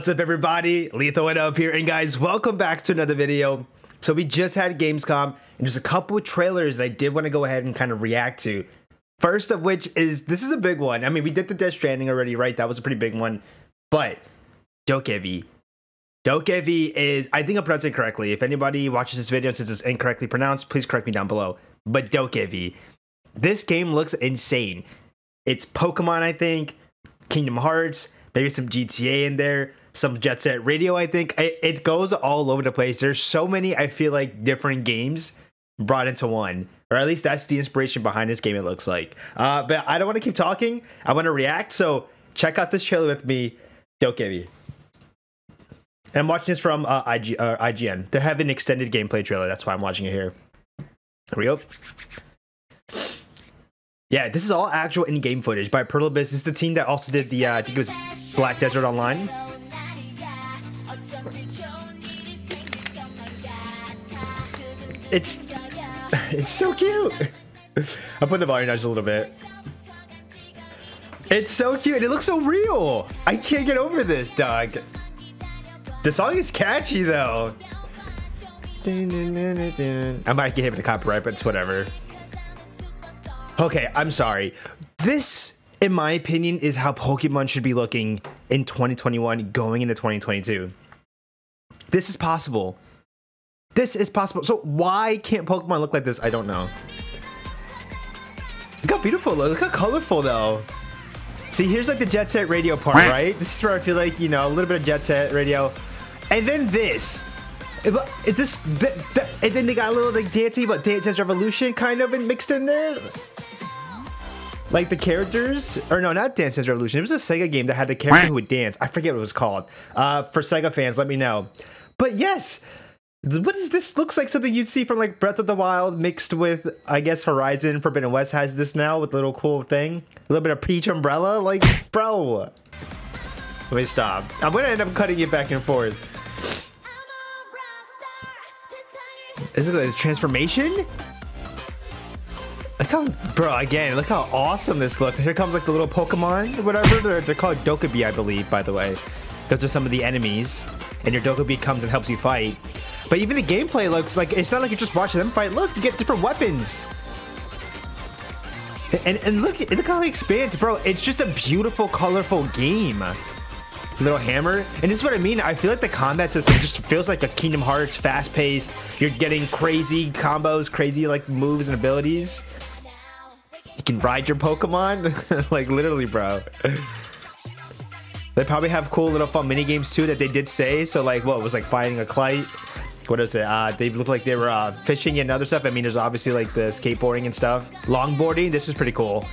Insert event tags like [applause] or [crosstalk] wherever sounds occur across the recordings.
What's up everybody? Lethal1Up here and guys, welcome back to another video. So we just had Gamescom and there's a couple of trailers that I did want to go ahead and kind of react to. First of which is, this is a big one. I mean, we did the Death Stranding already, right? That was a pretty big one. But, DokeV. DokeV is, I think I'm pronouncing it correctly. If anybody watches this video and says it's incorrectly pronounced, please correct me down below. But DokeV. This game looks insane. It's Pokemon, I think, Kingdom Hearts, maybe some GTA in there, some Jet Set Radio, I think. It, it goes all over the place. There's so many, I feel like, different games brought into one. Or at least that's the inspiration behind this game, it looks like. Uh, but I don't want to keep talking. I want to react. So check out this trailer with me. DokeV. And I'm watching this from uh, IG, uh, IGN. They have an extended gameplay trailer. That's why I'm watching it here. Here we go. Yeah, this is all actual in-game footage by. This is the team that also did the, uh, I think it was Black Desert Online. It's, [laughs] it's so cute. [laughs] I'll put the volume down just a little bit. It's so cute. and It looks so real. I can't get over this, dog. The song is catchy, though. I might get hit with a copyright, but it's whatever. Okay, I'm sorry. This, in my opinion, is how Pokemon should be looking in 2021 going into 2022. This is possible. This is possible. So why can't Pokemon look like this? I don't know. Look how beautiful look. Look how colorful though. See, here's like the Jet Set Radio part, right? This is where I feel like, you know, a little bit of Jet Set Radio. And then this. It, it this, the, the, and then they got a little like dancing, but Dance Dance Revolution kind of mixed in there. Like the characters, or no, not Dance Dance Revolution. It was a Sega game that had the character who would dance. I forget what it was called. Uh, for Sega fans, let me know. But yes, what is this? Looks like something you'd see from like Breath of the Wild mixed with, I guess, Horizon Forbidden West has this now with a little cool thing. A little bit of Peach Umbrella. Like, bro. Let me stop. I'm gonna end up cutting it back and forth. Is it a transformation? Look how, bro, again, look how awesome this looks. Here comes like the little Pokemon, whatever. They're, they're called Dokkaebi, I believe, by the way. Those are some of the enemies. And your Dokkaebi comes and helps you fight. But even the gameplay looks like, it's not like you're just watching them fight. Look, you get different weapons. And, and look, look how it expands, bro. It's just a beautiful, colorful game little hammer. And this is what I mean. I feel like the combat system just feels like a Kingdom Hearts fast pace. You're getting crazy combos, crazy like moves and abilities. Can ride your Pokemon. [laughs] like literally, bro. They probably have cool little fun mini games too that they did say. So like what was like fighting a kite. What is it? Uh, they look like they were uh, fishing and other stuff. I mean, there's obviously like the skateboarding and stuff. Longboarding. This is pretty cool.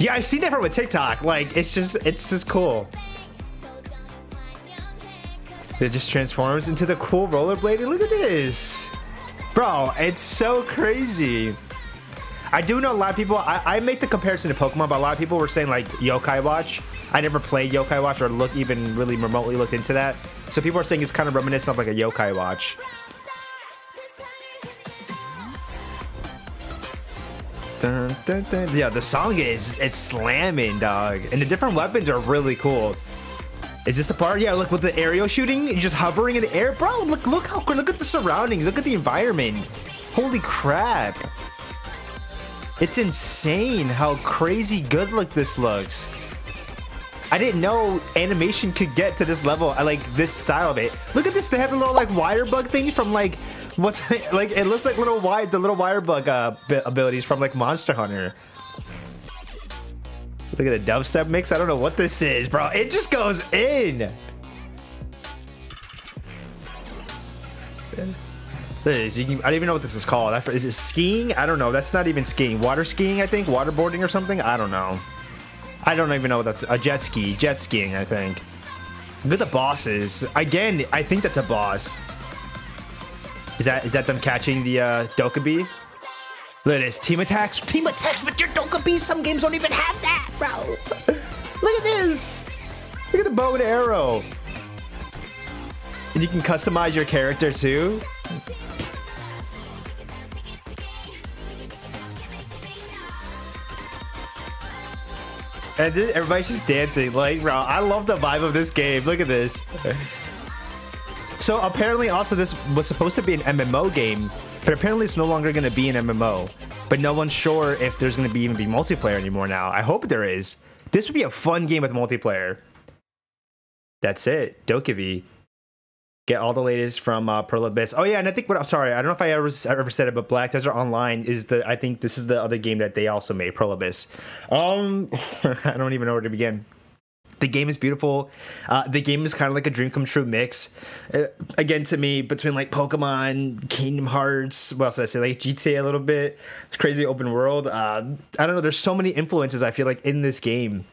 Yeah, I've seen that from a TikTok. Like, it's just, it's just cool. It just transforms into the cool rollerblading. Look at this. Bro, it's so crazy. I do know a lot of people, I, I, make the comparison to Pokemon, but a lot of people were saying like Yokai Watch. I never played Yokai Watch or look even really remotely looked into that. So people are saying it's kind of reminiscent of like a Yokai Watch. Dun, dun, dun. Yeah, the song is, it's slamming, dog. And the different weapons are really cool. Is this the part? Yeah, look with the aerial shooting, you're just hovering in the air. Bro, look look how look at the surroundings, look at the environment. Holy crap. It's insane how crazy good look this looks. I didn't know animation could get to this level. I like this style of it. Look at this, they have the little like wire bug thing from like what's [laughs] like it looks like little wire the little wire bug uh, abilities from like Monster Hunter. Look at the dubstep mix. I don't know what this is, bro. It just goes in. This, I don't even know what this is called. Is it skiing? I don't know. That's not even skiing. Water skiing, I think. Waterboarding or something. I don't know. I don't even know what that's. A jet ski. Jet skiing, I think. Look at the bosses. Again, I think that's a boss. Is that is that them catching the uh, Dokkaebi? Look at this. Team attacks. Team attacks with your Dokkaebi. Some games don't even have that, bro. [laughs] Look at this. Look at the bow and arrow. And you can customize your character too. And everybody's just dancing. Like, bro, I love the vibe of this game. Look at this. So apparently also this was supposed to be an MMO game, but apparently it's no longer going to be an MMO. But no one's sure if there's going to be even be multiplayer anymore now. I hope there is. This would be a fun game with multiplayer. That's it. DokeV. Get all the latest from uh, Pearl Abyss. Oh yeah, and I think what I'm sorry, I don't know if I ever ever said it, but Black Desert Online is the I think this is the other game that they also made, Pearl Abyss. Um, [laughs] I don't even know where to begin. The game is beautiful. Uh, the game is kind of like a dream come true mix. Uh, again, to me, between like Pokemon, Kingdom Hearts, what else did I say? Like GTA a little bit. It's crazy open world. Uh, I don't know. There's so many influences I feel like in this game.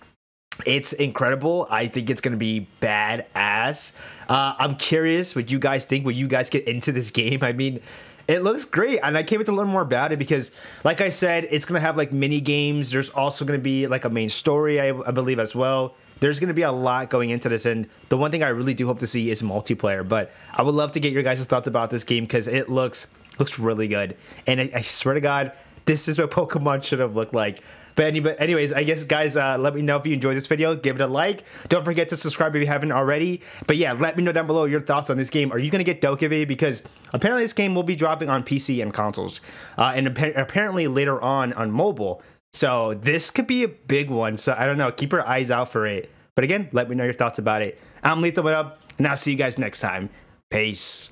It's incredible. I think it's going to be badass. Uh, I'm curious what you guys think when you guys get into this game. I mean, it looks great and i can't to learn more about it because like i said it's going to have like mini games there's also going to be like a main story I, I, believe as well there's going to be a lot going into this and the one thing i really do hope to see is multiplayer but i would love to get your guys' thoughts about this game because it looks looks really good and I, I swear to god this is what pokemon should have looked like but anyway, anyways, I guess guys, uh, let me know if you enjoyed this video. Give it a like. Don't forget to subscribe if you haven't already. But yeah, let me know down below your thoughts on this game. Are you gonna get DokeV? Because apparently this game will be dropping on PC and consoles, uh, and apparently later on on mobile. So this could be a big one. So I don't know. Keep your eyes out for it. But again, let me know your thoughts about it. I'm Lethal1Up, and I'll see you guys next time. Peace.